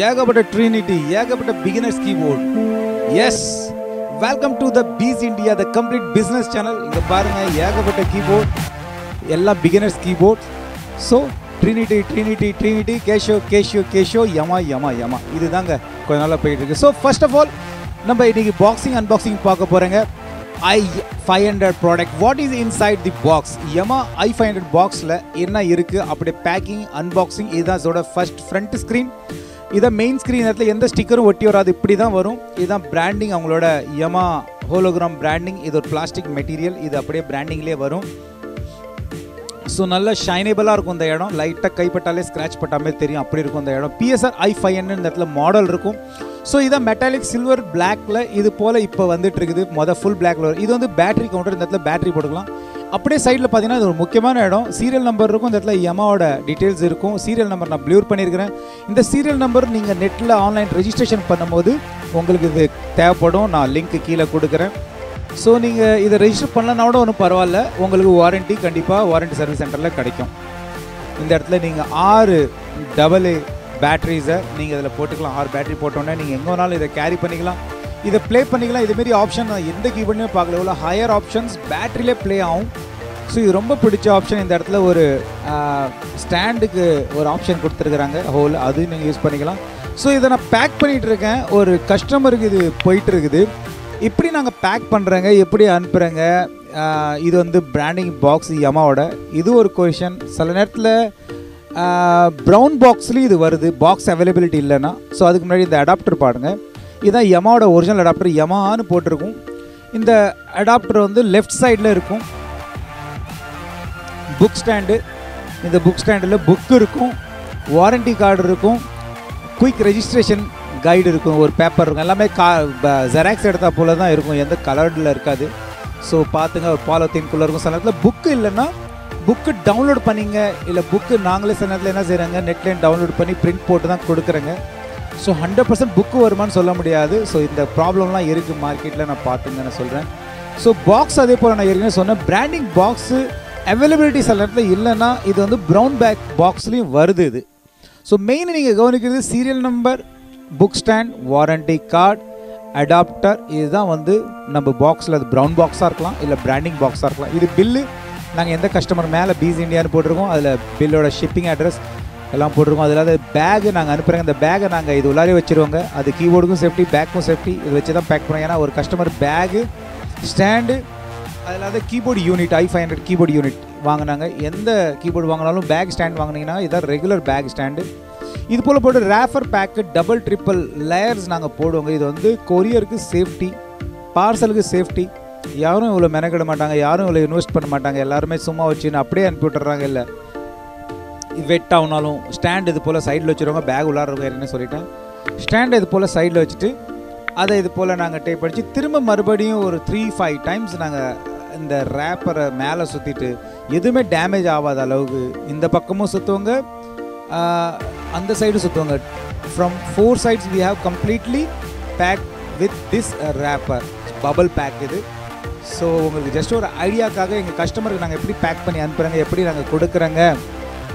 ஏகப்பட்ட ட்ரினிட்டி ஏகப்பட்ட beginners keyboard yes welcome to the PC India the complete business channel இங்கே பாருங்கள் ஏகப்பட்ட கீபோர்ட் எல்லாம் beginners keyboard so trinity trinity trinity Casio Casio Casio Yamaha Yamaha Yamaha இதுதாங்க கொஞ்ச நாளாக போயிட்டு இருக்கு ஸோ ஃபர்ஸ்ட் ஆஃப் ஆல் நம்ம இன்னைக்கு பாக்ஸிங் அன்பாக்சிங் பார்க்க போகிறேங்க I five hundred product what is inside the box Yamaha I five hundred பாக்ஸில் என்ன இருக்குது அப்படியே பேக்கிங் அன்பாக்சிங் இதுதான் இதோட ஃபர்ஸ்ட் ஃப்ரண்ட் ஸ்க்ரீன் இதை மெயின் ஸ்க்ரீன் இடத்துல எந்த ஸ்டிக்கரும் ஒட்டி வராது. இப்படி தான் வரும். இதுதான் பிராண்டிங் அவங்களோட யமா ஹோலோகிராம் பிராண்டிங் இது ஒரு பிளாஸ்டிக் மெட்டீரியல் இது அப்படியே பிராண்டிங்லேயே வரும். ஸோ நல்ல ஷைனேபிளாக இருக்கும் இந்த இடம். லைட்டாக கைப்பட்டாலே ஸ்க்ராட்ச் பட்டாமே தெரியும். அப்படி இருக்கும் இந்த இடம். பிஎஸ்ஆர் ஐ ஃபைவ் இந்த இடத்துல மாடல் இருக்கும். ஸோ இதான் மெட்டாலிக் சில்வர் பிளாக்ல இது போல் இப்போ வந்துட்டு இருக்குது. மொதல் ஃபுல் பிளாக்ல வரும். இது வந்து பேட்டரி கவுண்டர் இந்த இடத்துல பேட்டரி போட்டுக்கலாம். அப்படியே சைடில் பார்த்தீங்கன்னா இது ஒரு முக்கியமான இடம். சீரியல் நம்பர் இருக்கும். இந்த இடத்துல எமாவோட டீட்டெயில்ஸ் இருக்கும். சீரியல் நம்பர் நான் ப்ளூர் பண்ணியிருக்கிறேன் இந்த சீரியல் நம்பர் நீங்கள் நெட்டில் ஆன்லைன் ரெஜிஸ்ட்ரேஷன் பண்ணும்போது உங்களுக்கு இது தேவைப்படும். நான் லிங்க்கு கீழே கொடுக்குறேன். ஸோ நீங்கள் இதை ரெஜிஸ்டர் பண்ணலனா கூட ஒன்றும் பரவாயில்ல. உங்களுக்கு வாரண்ட்டி கண்டிப்பாக வாரண்ட்டி சர்வீஸ் சென்டரில் கிடைக்கும். இந்த இடத்துல நீங்கள் ஆறு டபுள் ஏ பேட்டரிஸை நீங்கள் இதில் போட்டுக்கலாம். ஆறு பேட்டரி போட்டோன்னே நீங்கள் எங்கே வேணாலும் இதை கேரி பண்ணிக்கலாம். இதை ப்ளே பண்ணிக்கலாம். இதுமாரி ஆப்ஷன் நான் எந்த கீபோர்டுமே பார்க்கல. இவ்வளோ ஹையர் ஆப்ஷன்ஸ் பேட்டரியிலே ப்ளே ஆகும். ஸோ இது ரொம்ப பிடிச்ச ஆப்ஷன் இந்த இடத்துல ஒரு ஸ்டாண்டுக்கு ஒரு ஆப்ஷன் கொடுத்துருக்குறாங்க. ஹோல் அது நீங்கள் யூஸ் பண்ணிக்கலாம். ஸோ இதை நான் பேக் பண்ணிகிட்டு இருக்கேன். ஒரு கஸ்டமருக்கு இது போயிட்டு இருக்குது. இப்படி நாங்கள் பேக் பண்ணுறேங்க எப்படி அனுப்புகிறேங்க இது வந்து பிராண்டிங் பாக்ஸ் யமாவோட இது ஒரு கொஷன் சில நேரத்தில் ப்ரௌன் பாக்ஸ்லேயும் இது வருது. பாக்ஸ் அவைலபிலிட்டி இல்லைன்னா. ஸோ அதுக்கு முன்னாடி இந்த அடாப்டர் பாருங்கள் இதுதான் யமாவோட ஒரிஜினல் அடாப்டர் யமான்னு போட்டிருக்கும். இந்த அடாப்டர் வந்து லெஃப்ட் சைடில் இருக்கும். புக் ஸ்டாண்டு இந்த புக் ஸ்டாண்டில் புக் இருக்கும். வாரண்டி கார்டு இருக்கும். குயிக் ரெஜிஸ்ட்ரேஷன் கைடு இருக்கும். ஒரு பேப்பர் இருக்கும். எல்லாமே கா ஜெராக்ஸ் எடுத்தா போல தான் இருக்கும். எந்த கலர்டில் இருக்காது. ஸோ பார்த்துங்க ஒரு பாலத்தீன்குள்ளே இருக்கும். சில நேரத்தில் புக்கு இல்லைன்னா புக்கு டவுன்லோட் பண்ணிங்க. இல்லை புக்கு நாங்களே சில நேரத்தில் என்ன செய்கிறாங்க நெட்லேயும் டவுன்லோட் பண்ணி பிரிண்ட் போட்டு தான் கொடுக்குறேங்க. ஸோ ஹண்ட்ரட் பர்சன்ட் புக்கு வருமானு சொல்ல முடியாது. ஸோ இந்த ப்ராப்ளம்லாம் இருக்குது மார்க்கெட்டில் நான் பார்த்துங்க நான் சொல்கிறேன் ஸோ பாக்ஸ் அதே போல் நான் ஏற்கனவே சொன்னேன். பிராண்டிங் பாக்ஸு அவைலபிலிட்டி சில நேரத்தில் இல்லைன்னா இது வந்து ப்ரௌன் பேக் பாக்ஸ்லேயும் வருது இது. ஸோ மெயின் நீங்கள் கவனிக்கிறது serial number book stand warranty card adapter இதுதான் வந்து நம்ம பாக்ஸில் அது ப்ரௌன் பாக்ஸாக இருக்கலாம் இல்லை பிராண்டிங் பாக்ஸாக இருக்கலாம். இது பில்லு நாங்கள் எந்த கஸ்டமர் மேலே பீஸ் இந்தியான்னு போட்டிருக்கோம் அதில் பில்லோட ஷிப்பிங் அட்ரஸ் எல்லாம் போட்டிருக்கோம். அதில் அது பேகு நாங்கள் அனுப்புகிறோங்க அந்த பேகை நாங்கள் இது உள்ளாரே வச்சுருவோங்க. அது கீபோர்டுக்கும் சேஃப்டி பேக்கும் சேஃப்டி இது வச்சு தான் பேக் பண்ணுவோம். ஏன்னா ஒரு கஸ்டமர் பேகு ஸ்டாண்டு அதில் வந்து keyboard unit I five hundred keyboard unit வாங்கினாங்க. எந்த கீபோர்டு வாங்கினாலும் பேக் ஸ்டாண்ட் வாங்கினீங்கன்னா இதான் ரெகுலர் பேக் ஸ்டாண்டு இது போல் போட்டு wrapper bag double triple layers நாங்கள் போடுவோங்க. இது வந்து கொரியருக்கு சேஃப்டி பார்சலுக்கு சேஃப்டி யாரும் இவ்வளோ மெனக்கிட மாட்டாங்க. யாரும் இவ்வளோ இன்வெஸ்ட் பண்ண மாட்டாங்க. எல்லாருமே சும்மா வச்சுன்னு அப்படியே அனுப்பி விட்டுறாங்க இல்லை. வெட் ஆகுனாலும் ஸ்டாண்ட் இது போல் சைடில் வச்சுருவாங்க பேக் உள்ளார என்ன சொல்லிட்டேன் ஸ்டாண்ட் இது போல் சைடில் வச்சுட்டு அதை இது போல் நாங்கள் டேப் அடித்து திரும்ப மறுபடியும் ஒரு த்ரீ ஃபைவ் டைம்ஸ் நாங்கள் இந்த ரேப்பரை மேலே சுற்றிட்டு எதுவுமே டேமேஜ் ஆகாத அளவுக்கு இந்த பக்கமும் சுற்றுவாங்க அந்த சைடு சுற்றுவாங்க from four sides we have completely pack with this wrapper bubble pack இது. ஸோ உங்களுக்கு ஜஸ்ட் ஒரு ஐடியாக்காக எங்கள் கஸ்டமருக்கு நாங்கள் எப்படி பேக் பண்ணி அனுப்புகிறோங்க எப்படி நாங்கள் கொடுக்குறோங்க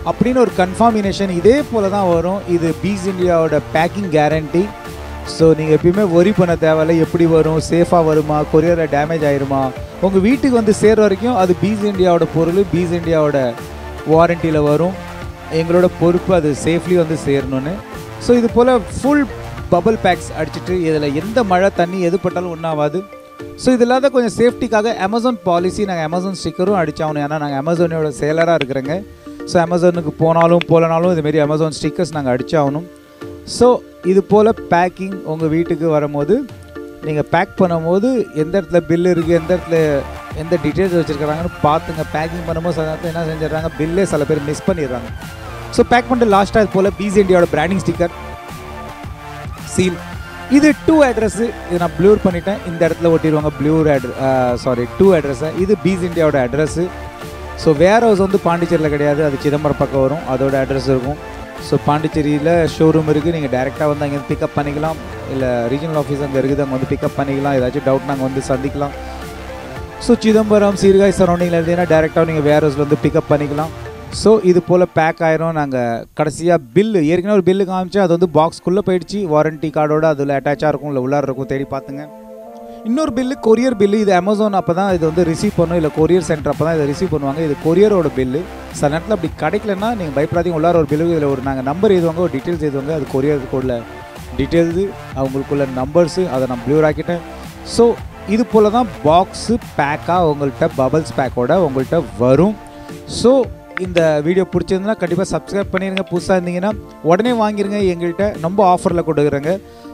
அப்படின்னு ஒரு கன்ஃபார்மினேஷன் இதே போல் தான் வரும். இது பீஸ் இந்தியாவோட பேக்கிங் கேரண்டி ஸோ நீங்கள் எப்பயுமே ஒரி பண்ண தேவையில்ல. எப்படி வரும்? சேஃபாக வருமா? கொரியரில் டேமேஜ் ஆயிருமா? உங்கள் வீட்டுக்கு வந்து சேர்ற வரைக்கும் அது பீஸ் இண்டியாவோட பொருள் பீஸ் இண்டியாவோட வாரண்டியில் வரும். எங்களோட பொறுப்பு அது சேஃப்லி வந்து சேரணும்னு. ஸோ இது போல் ஃபுல் பபுள் பேக்ஸ் அடிச்சுட்டு இதில் எந்த மழை தண்ணி எது பட்டாலும் ஒன்றாவாது ஸோ இது இல்லாத கொஞ்சம் சேஃப்டிக்காக அமேசான் பாலிசி நாங்கள் அமேசான் ஸ்டிக்கரும் அடிச்சாகணும் ஏன்னா நாங்கள் அமேசானோட சேலராக இருக்கிறேங்க. ஸோ அமேசானுக்கு போனாலும் போகலனாலும் இதுமாரி அமேசான் ஸ்டிக்கர்ஸ் நாங்கள் அடித்தாகணும் ஸோ இது போல் பேக்கிங் உங்கள் வீட்டுக்கு வரும்போது நீங்கள் பேக் பண்ணும்போது எந்த இடத்துல பில் இருக்குது எந்த இடத்துல எந்த டீட்டெயில்ஸ் வச்சுருக்கிறாங்கன்னு பார்த்துங்க. பேக்கிங் பண்ணும்போது சில என்ன செஞ்சிடறாங்க? பில்லே சில பேர் மிஸ் பண்ணிடுறாங்க. ஸோ பேக் பண்ணிட்டு லாஸ்ட்டாக இது போல் பிசி இண்டியாவோட பிராண்டிங் ஸ்டிக்கர் சீல் இது டூ அட்ரஸ்ஸு இது நான் ப்ளூர் பண்ணிட்டேன். இந்த இடத்துல ஒட்டிடுவாங்க ப்ளூர் அட்ர சாரி டூ அட்ரஸ்ஸை இது பீஸ் இண்டியாவோட அட்ரஸ்ஸு ஸோ வேர் ஹவுஸ் வந்து பாண்டிச்சேரியில் கிடையாது. அது சிதம்பரம் பக்கம் வரும். அதோட அட்ரஸ் இருக்கும். ஸோ பாண்டிச்சேரியில் ஷோரூம் இருக்குது நீங்கள் டேரெக்டாக வந்து அங்கேருந்து பிக்கப் பண்ணிக்கலாம். இல்லை ரீஜனல் ஆஃபீஸ் அங்கே இருக்குது. அங்கே வந்து பிக்கப் பண்ணிக்கலாம். ஏதாச்சும் டவுட் நாங்கள் வந்து சந்திக்கலாம். ஸோ சிதம்பரம் சீர்காய் சரௌண்டிங்கில் இருந்தீங்கன்னா டேரெக்டாக நீங்கள் வேர் ஹவுஸில் வந்து பிக்கப் பண்ணிக்கலாம். ஸோ இது போல் பேக் ஆயிரும். நாங்கள் கடைசியாக பில்லு ஏற்கனவே ஒரு பில்லு காமிச்சு அது வந்து பாக்ஸ்க்குள்ளே போயிடுச்சு. வாரண்டி கார்டோட அதில் அட்டாச்சாக இருக்கும். இல்லை உள்ளார இருக்கும். தேடி பார்த்துங்க. இன்னொரு பில்லு கொரியர் பில்லு இது அமேசான் அப்போ தான் இது வந்து ரிசீவ் பண்ணும். இல்லை கொரியர் சென்டர் அப்போ தான் இதை ரிசீவ் பண்ணுவாங்க. இது கொரியரோட பில்லு சில நேரத்தில் அப்படி கிடைக்கலன்னா நீங்கள் பயப்படாதீங்க. உள்ளார ஒரு பில்லு இதில் ஒரு நாங்கள் நம்பர் எழுதுவாங்க ஒரு டீட்டெயில்ஸ் எழுதுவாங்க. அது கொரியர் கோடில் டீட்டெயில்ஸு அவங்களுக்குள்ள நம்பர்ஸு அதை நான் ப்ளூர் ஆக்கிட்டேன். ஸோ இது போல் தான் பாக்ஸு பேக்காக உங்கள்கிட்ட பபல்ஸ் பேக்கோட உங்கள்கிட்ட வரும். ஸோ இந்த வீடியோ பிடிச்சிருந்தா கண்டிப்பாக சப்ஸ்கிரைப் பண்ணிடுங்க புதுசாக இருந்தீங்கன்னா உடனே வாங்கிருங்க. எங்கள்கிட்ட ரொம்ப ஆஃபரில் கொடுக்குறேங்க.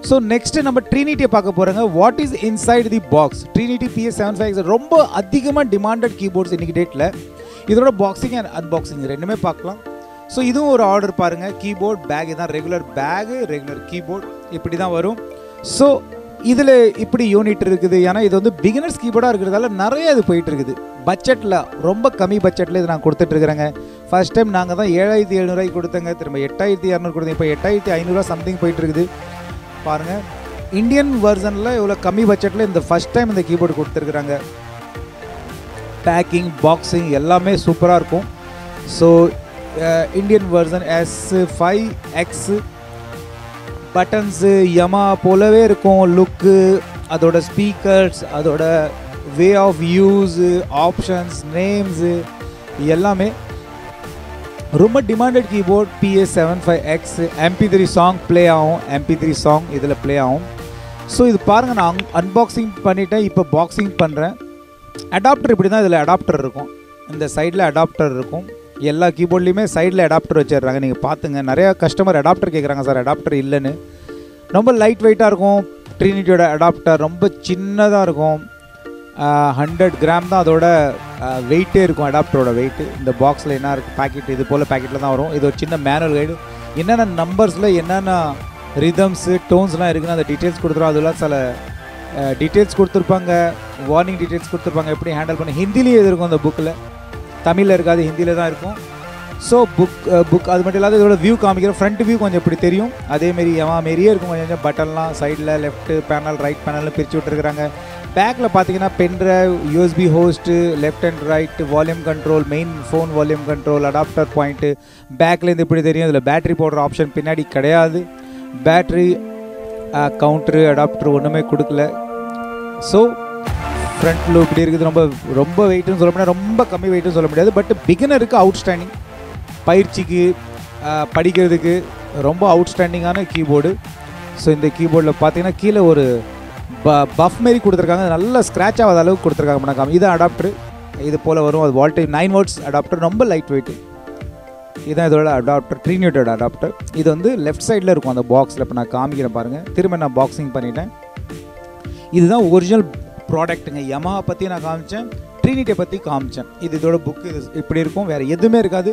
ஸோ நெக்ஸ்ட்டு நம்ம ட்ரினிட்டியை பார்க்க போகிறோங்க what is inside the box Trinity PS seven five ரொம்ப அதிகமாக டிமாண்டட் கீபோர்ட்ஸ் இன்றைக்கி டேட்டில் இதோட பாக்ஸிங் அண்ட் அன்பாக்சிங் ரெண்டுமே பார்க்கலாம். ஸோ இதுவும் ஒரு ஆர்டர் பாருங்கள் கீபோர்ட் பேக் தான் ரெகுலர் பேகு ரெகுலர் கீபோர்ட் இப்படி தான் வரும். ஸோ இதில் இப்படி யூனிட் இருக்குது. ஏன்னா இது வந்து பிகினர்ஸ் கீபோர்டாக இருக்கிறதால நிறைய இது போயிட்டு இருக்குது பட்ஜெட்டில் ரொம்ப கம்மி பட்ஜெட்டில் இது நான் கொடுத்துட்ருக்குறேங்க ஃபஸ்ட் டைம் நாங்கள் தான் ஏழாயிரத்தி எழுநூறுவாய்க்கு கொடுத்தங்க. திரும்ப எட்டாயிரத்தி இரநூறு கொடுத்தேன். இப்போ எட்டாயிரத்தி ஐநூறுரூவா சம்திங் போயிட்டு இருக்குது பாருங்கள் இந்தியன் வெர்சனில் இவ்வளோ கம்மி பட்ஜெட்டில் இந்த ஃபஸ்ட் டைம் இந்த கீபோர்டு கொடுத்துருக்குறாங்க. பேக்கிங் பாக்ஸிங் எல்லாமே சூப்பராக இருக்கும். So Indian version S five X buttons Yamaha போலவே இருக்கும் லுக்கு அதோட ஸ்பீக்கர்ஸ் அதோட way of use options names எல்லாமே. ரொம்ப demanded keyboard PS seven five X MP three song play ஆகும் எம்பி த்ரீ சாங் இதில் ப்ளே ஆகும். ஸோ இது பாருங்கள் நான் அன்பாக்சிங் பண்ணிவிட்டேன் இப்போ பாக்ஸிங் பண்ணுறேன் அடாப்டர் இப்படி தான் இதில் அடாப்டர் இருக்கும். இந்த சைடில் அடாப்டர் இருக்கும். எல்லா கீபோர்ட்லேயுமே சைடில் அடாப்டர் வச்சிடுறாங்க. நீங்கள் பார்த்துங்க நிறையா கஸ்டமர் அடாப்டர் கேட்குறாங்க சார். அடாப்டர் இல்லைன்னு. ரொம்ப லைட் வெயிட்டாக இருக்கும். ட்ரினிட்டியோட அடாப்டர் ரொம்ப சின்னதாக இருக்கும். ஹண்ட்ரட் கிராம் தான் அதோட வெயிட்டே இருக்கும் அடாப்டரோட வெயிட்டு இந்த பாக்ஸில் என்ன இருக்குது பேக்கெட் இது போல் பேக்கெட்டில் தான் வரும். இது ஒரு சின்ன மேனுவல் கைடு என்னென்ன நம்பர்ஸில் என்னென்ன ரிதம்ஸு டோன்ஸ்லாம் இருக்குன்னு அந்த டீட்டெயில்ஸ் கொடுத்துரும். அதெல்லாம் சில டீட்டெயில்ஸ் கொடுத்துருப்பாங்க. வார்னிங் டீட்டெயில்ஸ் கொடுத்துருப்பாங்க. எப்படி ஹேண்டில் பண்ணி. ஹிந்திலேயே இருக்கும் அந்த புக்கில் தமிழில் இருக்காது ஹிந்தியில் தான் இருக்கும். ஸோ புக் புக் அது மட்டும் இல்லாத இதோட வியூ காமிக்கிற ஃப்ரண்ட் வியூ கொஞ்சம் இப்படி தெரியும். அதேமாரி எவா மாரியே இருக்கும். கொஞ்சம் கொஞ்சம் பட்டன்லாம் சைடில் லெஃப்ட்டு பேனல் ரைட் பேனலில் பிரித்து விட்டுருக்குறாங்க. பேக்கில் பார்த்தீங்கன்னா pen drive USB host left and right volume control main phone volume control adapter point பேக்லேருந்து இப்படி தெரியும். இதில் பேட்ரி போடுற ஆப்ஷன் பின்னாடி கிடையாது. பேட்ரி கவுண்ட்ரு அடாப்டர் ஒன்றுமே கொடுக்கல. ஸோ ஃப்ரண்ட் லூ இப்படி இருக்குது. ரொம்ப ரொம்ப வெயிட்னு சொல்ல முடியாது. ரொம்ப கம்மி வெயிட்னு சொல்ல முடியாது. பட் பிகினருக்கு அவுட்ஸ்டாண்டிங் பயிற்சிக்கு படிக்கிறதுக்கு ரொம்ப அவுட்ஸ்டாண்டிங்கான கீபோர்டு ஸோ இந்த கீபோர்டில் பார்த்தீங்கன்னா கீழே ஒரு ப பஃப் மாரி கொடுத்துருக்காங்க. நல்லா ஸ்க்ராட்ச் ஆகாத அளவுக்கு கொடுத்துருக்காங்க மணக்காம இது அடாப்டர் இது போல் வரும். அது வால்டேஜ் நைன் வாட்ஸ் அடாப்டர் ரொம்ப லைட் வெயிட்டு இதுதான் இதோட அடாப்டர் ட்ரீனியூட்டோட அடாப்டர் இது வந்து லெஃப்ட் சைடில் இருக்கும் அந்த பாக்ஸில் இப்போ நான் காமிக்கிறேன் பாருங்கள் திரும்ப நான் பாக்ஸிங் பண்ணிட்டேன். இதுதான் ஒரிஜினல் ப்ராடக்ட்டுங்க யமா பற்றி நான் காமிச்சேன். ட்ரீனிட்டை பற்றி காமிச்சேன். இது இதோட புக்கு இது இப்படி இருக்கும். வேறு எதுவுமே இருக்காது.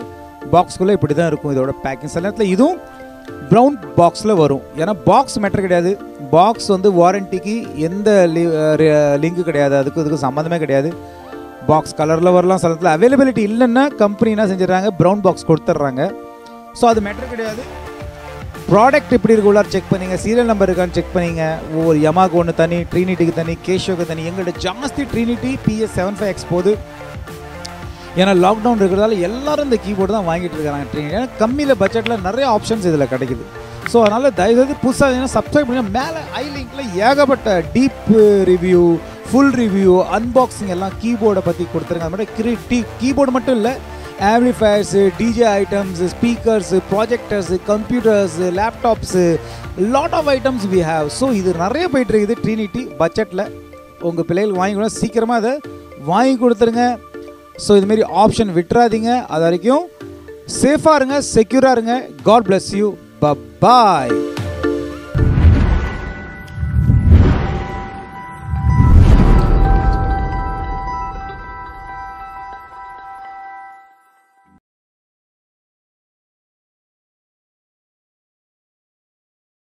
பாக்ஸ்குள்ளே இப்படி தான் இருக்கும் இதோட பேக்கிங் சில நேரத்தில் இதுவும் ப்ரௌன் பாக்ஸில் வரும். ஏன்னா பாக்ஸ் மெட்டர் கிடையாது. பாக்ஸ் வந்து வாரண்டிக்கு எந்த லிங்க் கிடையாது. அதுக்கு இதுக்கு சம்மந்தமே கிடையாது. பாக்ஸ் கலரில் வரலாம். சில நேரத்தில் அவைலபிலிட்டி இல்லைன்னா கம்பெனி என்ன செஞ்சிடறாங்க? ப்ரௌன் பாக்ஸ் கொடுத்துட்றாங்க. ஸோ அது மெட்டர் கிடையாது. ப்ராடக்ட் எப்படி இருக்கு? உள்ளார் செக் பண்ணிங்க. சீரியல் நம்பர் இருக்கான்னு செக் பண்ணிங்க. ஒவ்வொரு யமாக்கு ஒன்று தனி ட்ரீனிட்டிக்கு தனி கேஷோக்கு தனி. எங்கள்கிட்ட ஜாஸ்தி Trinity PS seven five X போகுது. ஏன்னா லாக்டவுன் இருக்கிறதால எல்லாரும் இந்த கீபோர்டு தான் வாங்கிட்டு இருக்காங்க ட்ரீனிட்டி ஏன்னா கம்மியில் பட்ஜெட்டில் நிறைய ஆப்ஷன்ஸ் இதில் கிடைக்குது. ஸோ அதனால் தயவுசெய்து புதுசாக சப்ஸ்கிரைப் பண்ணி மேலே ஐ லிங்கில் ஏகப்பட்ட deep review full review unboxing எல்லாம் கீபோர்டை பற்றி கொடுத்துருங்க. அது மட்டும் டீ கீபோர்டு மட்டும் இல்லை amplifiers DJ items speakers projectors computers laptops lot of items we have so இது நிறைய போயிட்டு இருக்குது ட்ரினிட்டி பட்ஜெட்டில் உங்கள் பிள்ளைகள் வாங்கி கொடுங்க சீக்கிரமாக அதை வாங்கி கொடுத்துருங்க. ஸோ இதுமாரி ஆப்ஷன் விட்டுறாதீங்க. அது வரைக்கும் சேஃபாக இருங்க செக்யூராக இருங்க. காட் பிளஸ் யூ ப பாய்